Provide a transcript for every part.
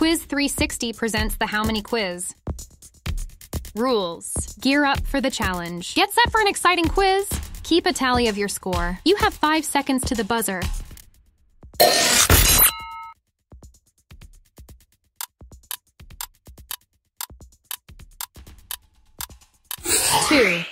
Quiz 360 presents the How Many quiz. Rules. Gear up for the challenge. Get set for an exciting quiz. Keep a tally of your score. You have five seconds to the buzzer. Two.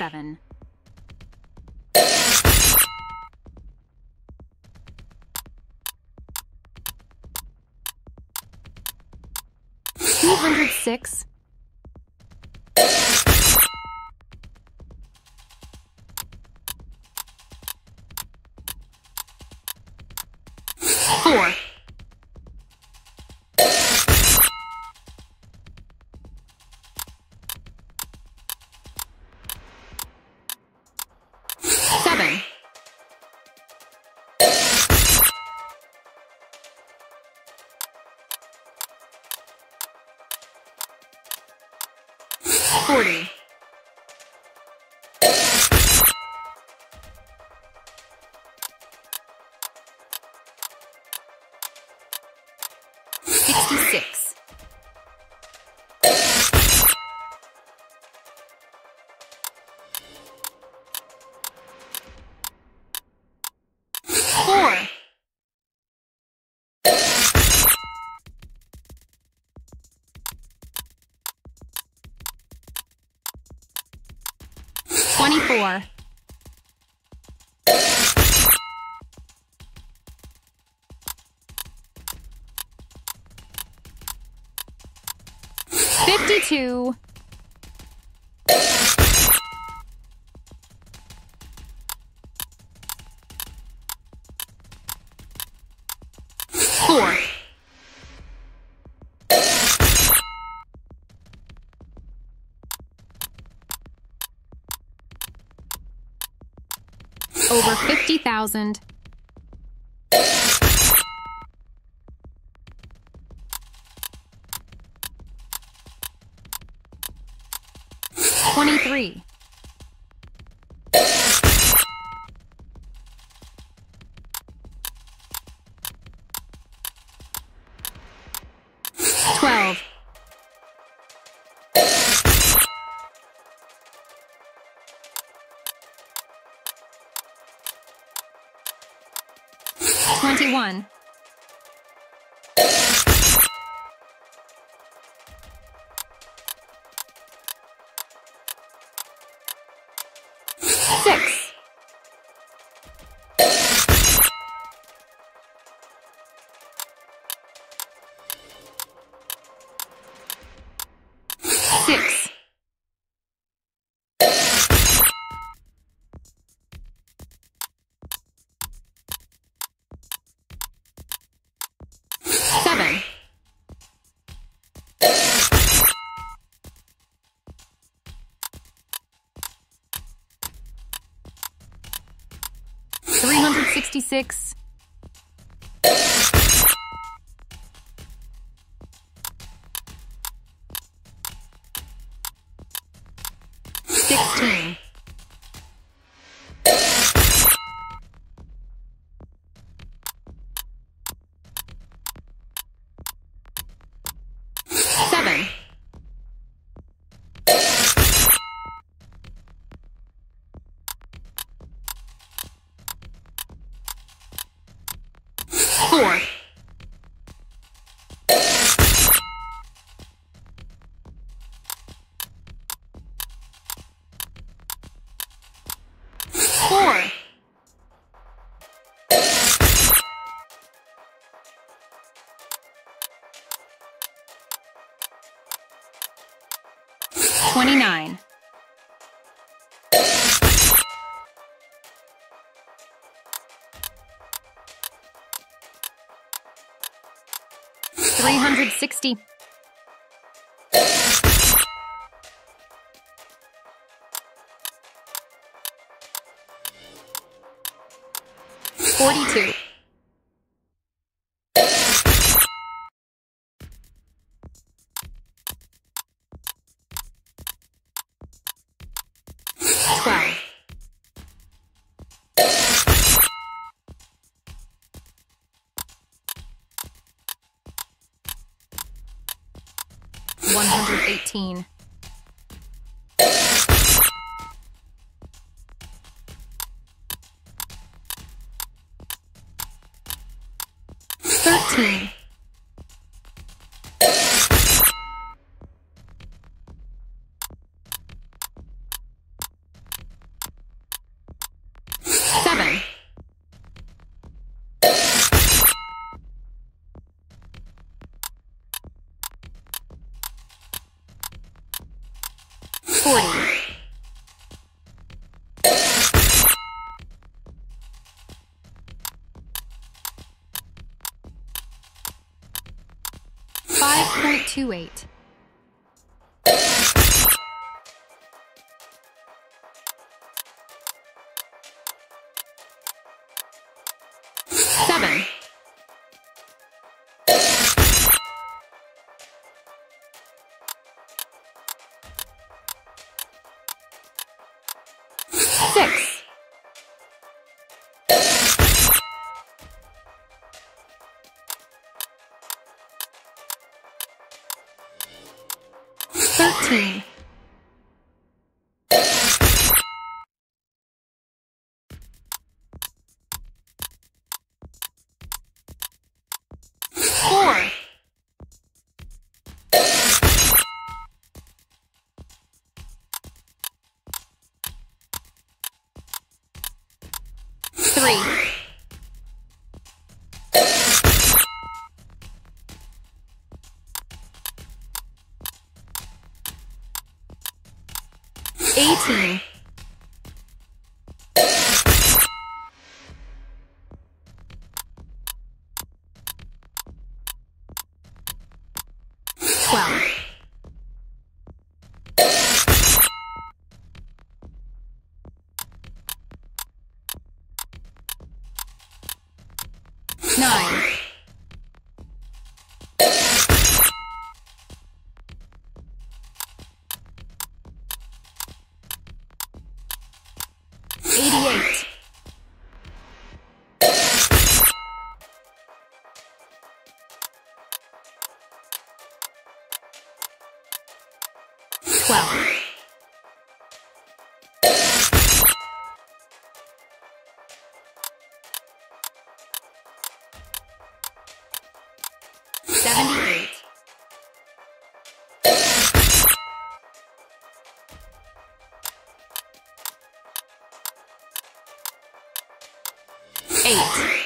Twenty-seven. Two hundred six. 40. Sixty-six. Twenty-four. Fifty-two. Over fifty thousand. Twenty-three. 21. Six. 66 29. Three hundred sixty. Forty-two. 18. Thirteen. Forty. Five point two eight. Six. Three. well. Eight.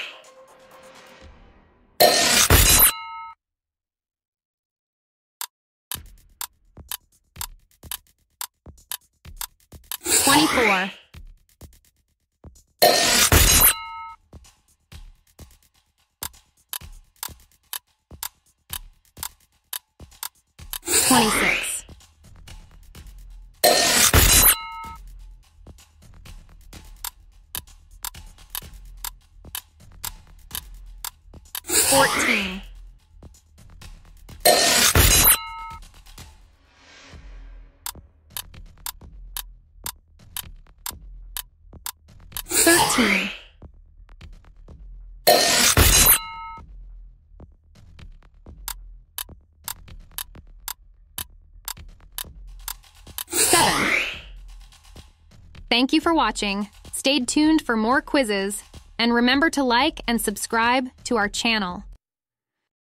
Twenty-four. Twenty-six. Fourteen. Thank you for watching. Stay tuned for more quizzes, and remember to like and subscribe to our channel.